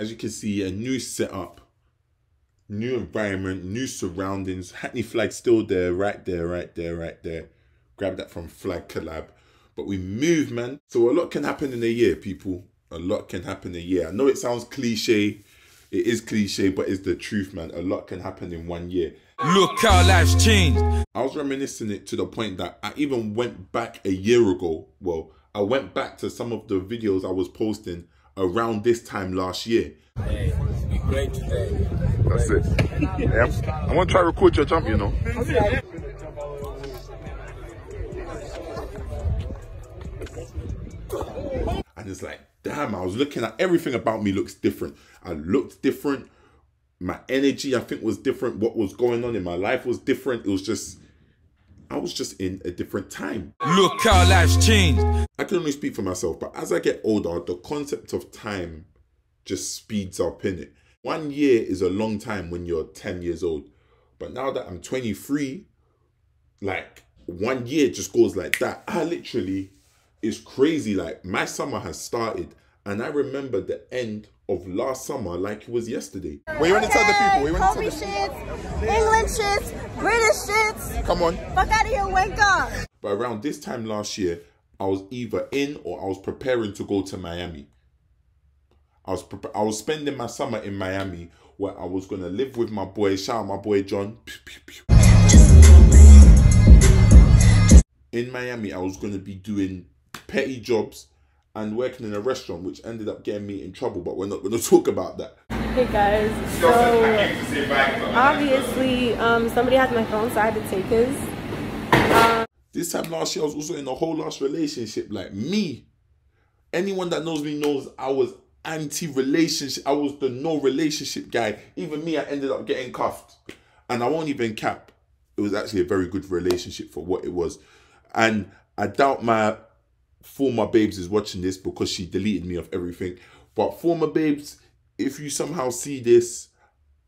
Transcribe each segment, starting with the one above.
As you can see, a new setup, new environment, new surroundings. Hackney flag still there, right there, right there, right there. Grab that from Flag Collab. But we move, man. So a lot can happen in a year, people. A lot can happen in a year. I know it sounds cliche. It is cliche, but it's the truth, man. A lot can happen in one year. Look how life's changed. I was reminiscing it to the point that I even went back a year ago. Well, I went back to some of the videos I was posting around this time last year. Hey, great today. That's it. Yeah, I want to try to record your jump, you know. And it's like, damn, I was looking at everything about me looks different. I looked different. My energy, I think, was different. What was going on in my life was different. It was just, I was just in a different time. Look how life's changed. I can only speak for myself, but as I get older, the concept of time just speeds up in it. One year is a long time when you're 10 years old. But now that I'm 23, like one year just goes like that. I literally, it's crazy. Like my summer has started and I remember the end of last summer like it was yesterday. What you want to tell the people? What you want to Kobi tell the shits, England shits, British shits. Come on. Fuck out of here, wake up. But around this time last year, I was either in or I was preparing to go to Miami. I was prepa- I was spending my summer in Miami where I was gonna live with my boy. Shout out my boy John. Pew, pew, pew. In Miami, I was gonna be doing petty jobs and working in a restaurant, which ended up getting me in trouble. But we're not gonna talk about that. Hey guys, so obviously um, somebody has my phone, so I had to take his. This time last year, I was also in a whole last relationship. Like me, anyone that knows me knows I was anti-relationship. I was the no relationship guy. Even me, I ended up getting cuffed, and I won't even cap. It was actually a very good relationship for what it was, and I doubt my former babes is watching this because she deleted me of everything. But former babes, if you somehow see this,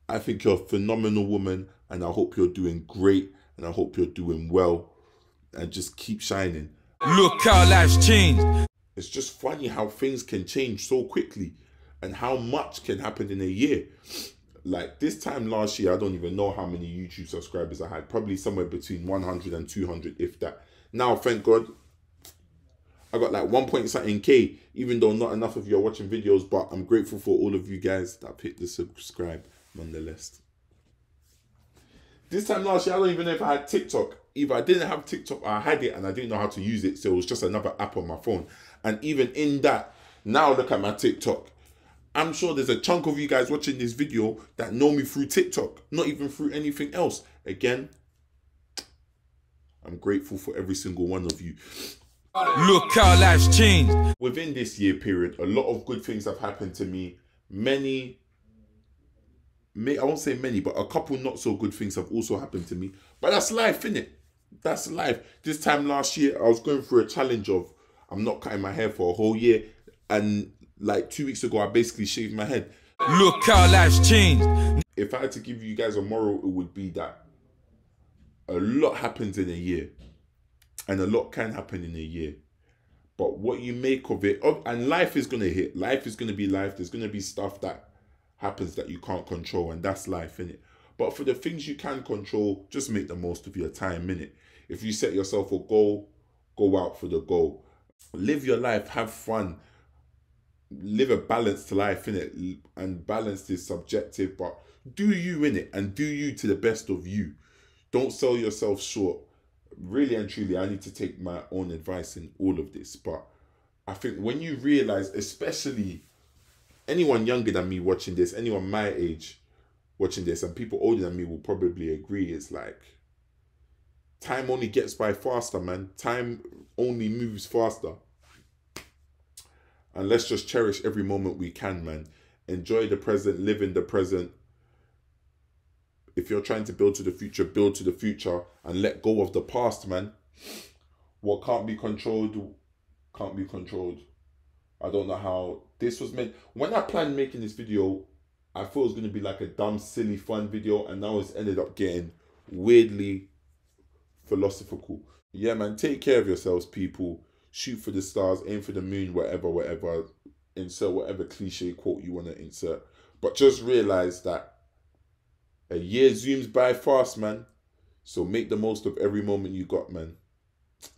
I think you're a phenomenal woman, and I hope you're doing great, and I hope you're doing well, and just keep shining. Look how life's changed. It's just funny how things can change so quickly, and how much can happen in a year. Like this time last year, I don't even know how many YouTube subscribers I had. Probably somewhere between 100 and 200, if that. Now, thank God, I got like 1 point something K, even though not enough of you are watching videos, but I'm grateful for all of you guys that hit the subscribe nonetheless. This time last year, I don't even know if I had TikTok. Either I didn't have TikTok I had it and I didn't know how to use it. So it was just another app on my phone. And even in that, now look at my TikTok. I'm sure there's a chunk of you guys watching this video that know me through TikTok, not even through anything else. Again, I'm grateful for every single one of you. Look how life's changed. within this year period, a lot of good things have happened to me. Many, may I won't say many, but a couple not so good things have also happened to me. But that's life, innit? That's life. This time last year, I was going through a challenge of I'm not cutting my hair for a whole year, and like two weeks ago, I basically shaved my head. Look how life's changed. If I had to give you guys a moral, it would be that a lot happens in a year, and a lot can happen in a year. But what you make of it, oh, and life is gonna hit. Life is gonna be life. There's gonna be stuff that happens that you can't control, and that's life, innit? But for the things you can control, just make the most of your time, innit? If you set yourself a goal, go out for the goal. Live your life, have fun, live a balanced life in it and balance is subjective but do you in it and do you to the best of you don't sell yourself short really and truly i need to take my own advice in all of this but i think when you realize especially anyone younger than me watching this anyone my age watching this and people older than me will probably agree it's like time only gets by faster man time only moves faster and let's just cherish every moment we can, man. Enjoy the present, live in the present. If you're trying to build to the future, build to the future and let go of the past, man. What can't be controlled can't be controlled. I don't know how this was meant. When I planned making this video, I thought it was going to be like a dumb, silly, fun video, and now it's ended up getting weirdly philosophical. Yeah, man, take care of yourselves, people shoot for the stars, aim for the moon, whatever, whatever. insert whatever cliche quote you want to insert. But just realize that a year zooms by fast, man. So make the most of every moment you got, man.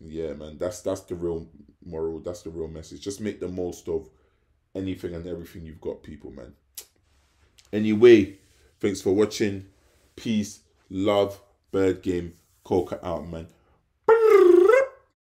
Yeah, man. That's that's the real moral. That's the real message. Just make the most of anything and everything you've got, people, man. Anyway, thanks for watching. Peace, love, bird game, Coker out, man.